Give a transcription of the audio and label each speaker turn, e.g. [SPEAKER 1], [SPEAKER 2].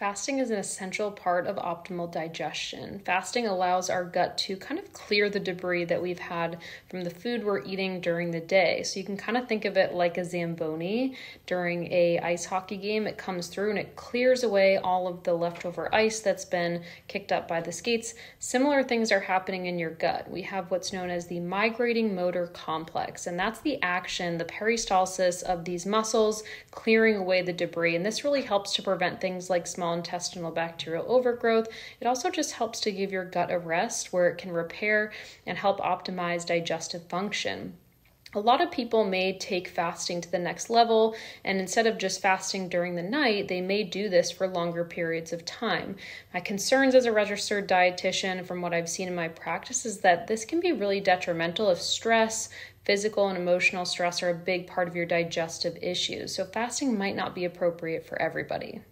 [SPEAKER 1] Fasting is an essential part of optimal digestion. Fasting allows our gut to kind of clear the debris that we've had from the food we're eating during the day. So you can kind of think of it like a Zamboni during a ice hockey game. It comes through and it clears away all of the leftover ice that's been kicked up by the skates. Similar things are happening in your gut. We have what's known as the migrating motor complex, and that's the action, the peristalsis of these muscles clearing away the debris. And this really helps to prevent things like small small intestinal bacterial overgrowth. It also just helps to give your gut a rest where it can repair and help optimize digestive function. A lot of people may take fasting to the next level, and instead of just fasting during the night, they may do this for longer periods of time. My concerns as a registered dietitian, from what I've seen in my practice, is that this can be really detrimental if stress, physical, and emotional stress are a big part of your digestive issues. So, fasting might not be appropriate for everybody.